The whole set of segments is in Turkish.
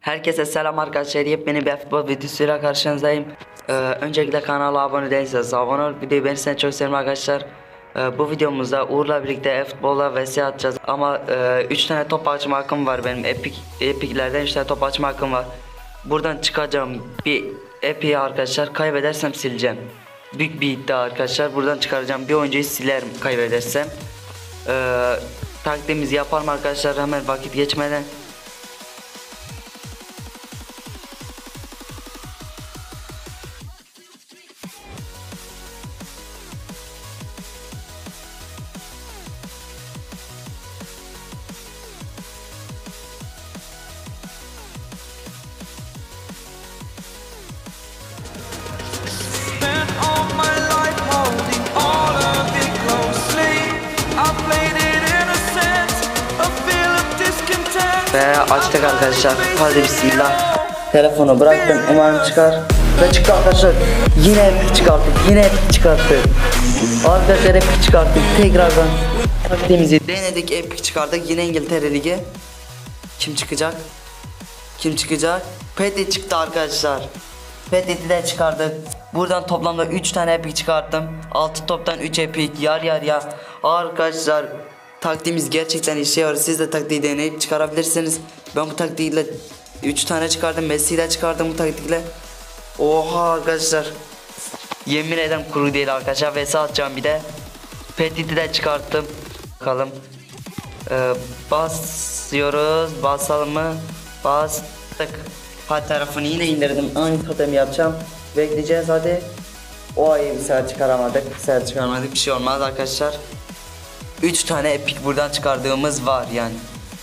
Herkese selam arkadaşlar. Yepyeni bir futbol videosuyla karşınızdayım. Ee, öncelikle kanala abone değilseniz abone olup videoyu beğenirseniz çok sevinirim arkadaşlar. Ee, bu videomuzda Uğur'la birlikte futbola vs atacağız. Ama 3 tane top açma hakkım var benim. Epic, Epic'lerden 3 tane top açma hakkım var. Buradan çıkacağım bir Epic'i arkadaşlar. Kaybedersem sileceğim. Büyük bir iddia arkadaşlar. Buradan çıkaracağım bir oyuncuyu silerim kaybedersem. Ee, taktiğimizi yapalım arkadaşlar hemen vakit geçmeden. Ve açtık arkadaşlar. Hadi bismillah. Telefonu bıraktım. Umarım çıkar. Ve çıktı arkadaşlar. Yine epic çıkarttık. Yine epic çıkarttık. Arkadaşlar epic çıkarttık. Tekrardan taktiğimizi denedik. Epic çıkardık. Yine İngiltere Ligi. Kim çıkacak? Kim çıkacak? Petty çıktı arkadaşlar. Petty'yi de çıkardık. Buradan toplamda 3 tane epic çıkarttım. 6 toptan 3 epic yar yar ya. Arkadaşlar taktiğimiz gerçekten işe yarıyor. Siz de taktiği deneyip çıkarabilirsiniz. Ben bu taktiğiyle 3 tane çıkardım. Messi'yi de çıkardım bu taktikle. Oha arkadaşlar. Yemin ederim kuru değil arkadaşlar. Vs atacağım bir de. Petit'i de çıkarttım. Bakalım. Ee, basıyoruz. Basalım mı? Bastık. Hadi tarafını yine indirdim. Aynı totemi yapacağım. Bekleyeceğiz hadi. O ayı bir sefer çıkaramadık. Bir sefer çıkaramadık. Bir şey olmaz arkadaşlar. 3 tane epic buradan çıkardığımız var yani.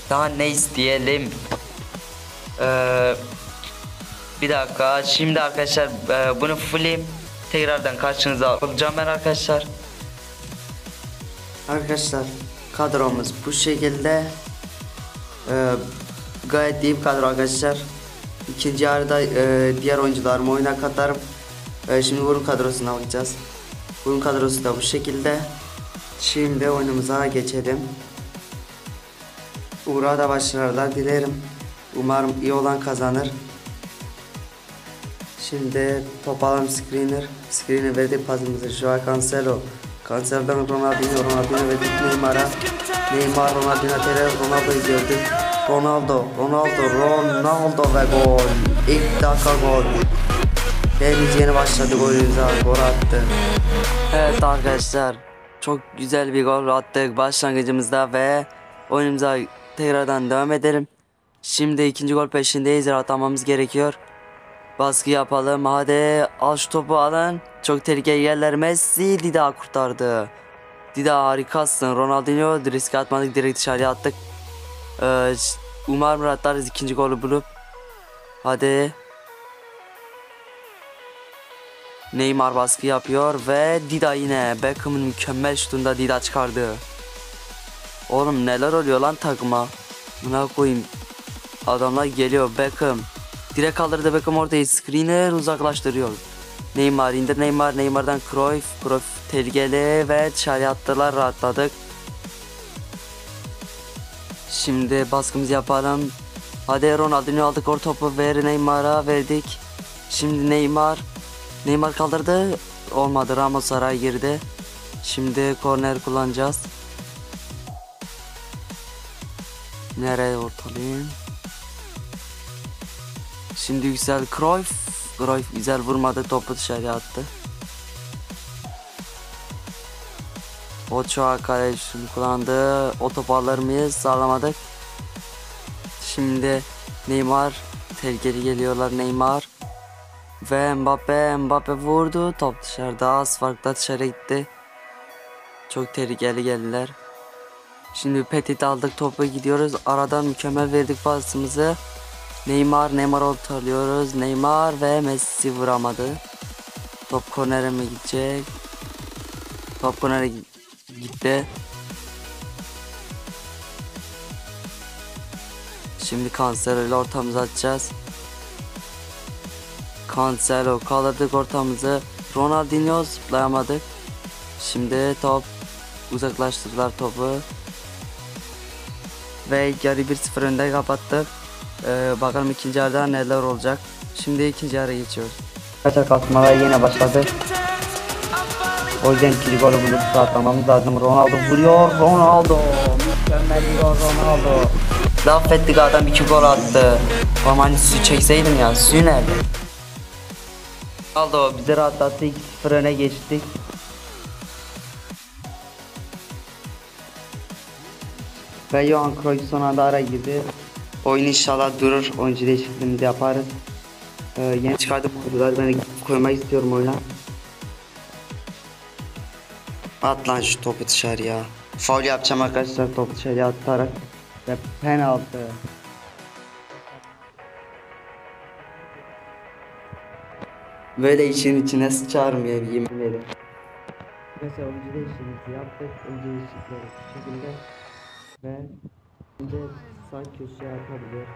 Daha ne isteyelim? Ee, bir dakika. Şimdi arkadaşlar e, bunu fulleyim. Tekrardan karşınıza olacağım ben arkadaşlar. Arkadaşlar kadromuz bu şekilde. Ee, gayet iyi bir kadro arkadaşlar. İkinci yarıda e, diğer oyuncularımı oyuna katarım. E, şimdi bunun kadrosuna bakacağız. Bunun kadrosu da bu şekilde. Şimdi oyunumuza geçelim. Uğur'a da başarılar dilerim. Umarım iyi olan kazanır. Şimdi top alan screener. Screener verdik pasımızı an Cancelo. Cancelo'dan Ronaldinho, Ronaldinho verdik Neymar'a. Neymar, Ronaldinho, Tele, Ronaldo'yu gördük. Ronaldo, Ronaldo, Ronaldo ve gol. İlk dakika gol. Henüz yeni başladık oyunumuza gol attı. Evet arkadaşlar çok güzel bir gol attık başlangıcımızda ve oyunumuza tekrardan devam edelim. Şimdi ikinci gol peşindeyiz atamamız gerekiyor. Baskı yapalım hadi al şu topu alın. Çok tehlikeli yerler Messi Dida kurtardı. Dida harikasın Ronaldinho risk atmadık direkt dışarıya attık. Ee, umarım atarız ikinci golü bulup. Hadi. Neymar baskı yapıyor ve Dida yine Beckham'ın mükemmel şutunda Dida çıkardı. Oğlum neler oluyor lan takıma? Buna koyayım. Adamlar geliyor Beckham. Direkt kaldırdı Beckham ortayı screener uzaklaştırıyor. Neymar indir Neymar Neymar'dan Cruyff Cruyff tehlikeli ve dışarıya attılar rahatladık. Şimdi baskımızı yapalım. Hadi Ronaldinho aldık or topu ver Neymar'a verdik. Şimdi Neymar Neymar kaldırdı. Olmadı Ramos araya girdi. Şimdi korner kullanacağız. Nereye ortalayayım? Şimdi Yüksel Cruyff. Cruyff güzel vurmadı topu dışarıya attı. Ochoa kale şunu kullandı. O topu alır mıyız? Sağlamadık. Şimdi Neymar tehlikeli geliyorlar Neymar. Ve Mbappe Mbappe vurdu. Top dışarıda az farkla dışarı gitti. Çok tehlikeli geldiler. Şimdi Petit aldık topu gidiyoruz. Aradan mükemmel verdik pasımızı. Neymar Neymar ortalıyoruz. Neymar ve Messi vuramadı. Top kornere mi gidecek? Top kornere gi- gitti. Şimdi Cancelo ile ortamızı açacağız. Cancelo kaldırdık ortamızı. Ronaldinho zıplayamadık. Şimdi top uzaklaştırdılar topu. Ve yarı 1-0 önde kapattık. Ee, bakalım ikinci yarıda neler olacak. Şimdi ikinci yarı geçiyoruz. Kaçak atmalar yine başladı. O yüzden ikinci golü bulup atlamamız lazım. Ronaldo vuruyor. Ronaldo. Mükemmel gol Ronaldo. Laf ettik adam iki gol attı. Ama hani su çekseydim ya. Su nerede? Ronaldo bizi rahatlattı. 2-0 öne geçtik. Ve Johan Cruyff son anda ara girdi. Oyun inşallah durur. Oyuncu değişikliğimizi yaparız. Ee, yeni çıkardım kurdular. Ben koymak istiyorum oyuna. At lan şu topu dışarı ya. Faul yapacağım arkadaşlar topu dışarıya atarak. Ve penaltı. Böyle işin içine sıçarmıyor yemin ederim. Mesela oyuncu değişikliğimizi yaptık. Oyuncu değişiklikleri bu şekilde. Ve şimdi sağ köşeye atabilir.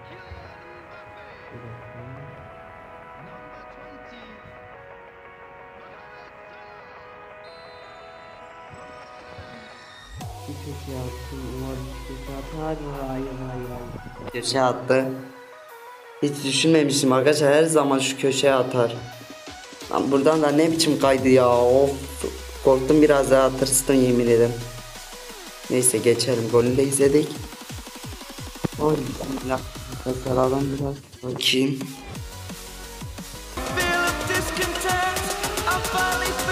Bir köşeye attım. Umarım köşeye atar. Hayır hayır hayır. Köşeye attı. Hiç düşünmemiştim arkadaşlar her zaman şu köşeye atar. Buradan da ne biçim kaydı ya of. Korktum biraz daha tırstım yemin ederim. Neyse geçelim golünü de izledik. Oy bismillah. Sıradan biraz bakayım.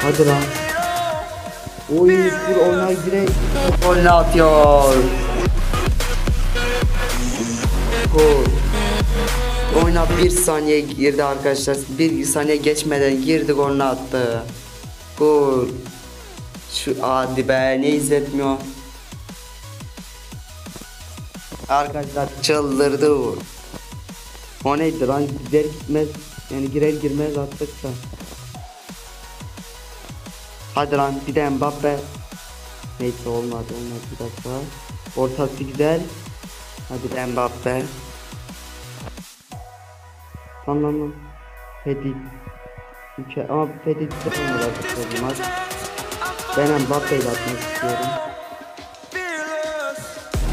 Hadi lan. Oy bir oyuna girek. Golünü atıyor. Gol. Oyuna bir saniye girdi arkadaşlar. Bir saniye geçmeden girdi golünü attı. Gol. Şu hadi be ne izletmiyor. Arkadaşlar çıldırdı. O neydi lan gider gitmez yani girer girmez attık da. Hadi lan bir de Mbappe. Neyse olmadı olmadı bir dakika. Ortası güzel. Hadi de Mbappe. Lan lan. Petit. Müke ama Petit de arkadaşlar bu maç. Ben Mbappe ile atmak istiyorum.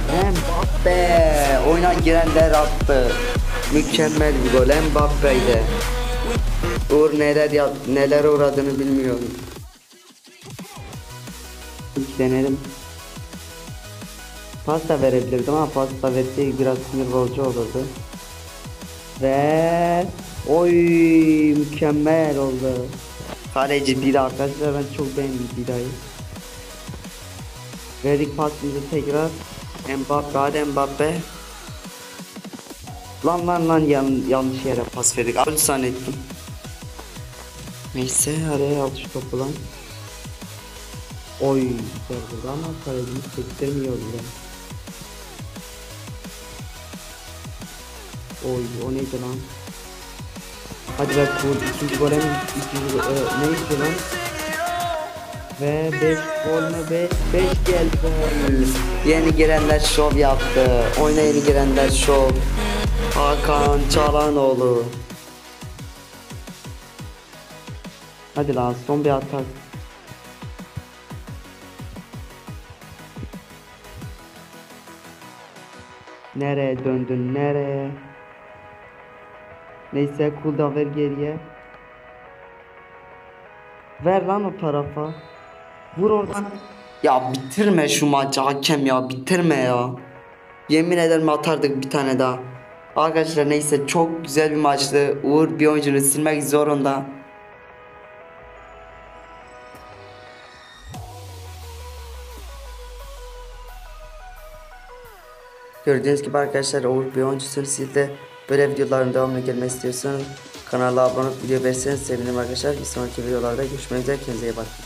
Mbappe oyuna girenler attı. Mükemmel bir gol Mbappe ile. Uğur neler yap neler uğradığını bilmiyorum. İlk denerim. Pasta verebilirdim ama pasta verseydik biraz sinir bozucu olurdu. Ve oy mükemmel oldu. Kaleci Dida arkadaşlar ben çok beğendim Dida'yı. Verdik pasımızı tekrar. Mbappe hadi Mbappe. Lan lan lan yan, yanlış yere pas verdik. Abi zannettim. Neyse araya al şu topu lan. Oy güzel burada ama kalecimiz sektirmiyor bile. Oy o neydi lan? Hadi be cool ikinci gole mi? İkinci e, neydi lan? Ve 5 gol mü 5 5 geldi be. Yeni girenler şov yaptı. Oyuna yeni girenler şov. Hakan Çalanoğlu. Hadi lan son bir atak. Nereye döndün nereye? Neyse cooldown ver geriye. Ver lan o tarafa. Vur oradan. Ya bitirme şu maçı hakem ya bitirme ya. Yemin ederim atardık bir tane daha. Arkadaşlar neyse çok güzel bir maçtı. Uğur bir oyuncunu silmek zorunda. Gördüğünüz gibi arkadaşlar Uğur bir oyuncusunu sildi. Böyle videoların devamlı gelmek istiyorsanız kanala abone olup video verirseniz sevinirim arkadaşlar. Bir sonraki videolarda görüşmek üzere. Kendinize iyi bakın.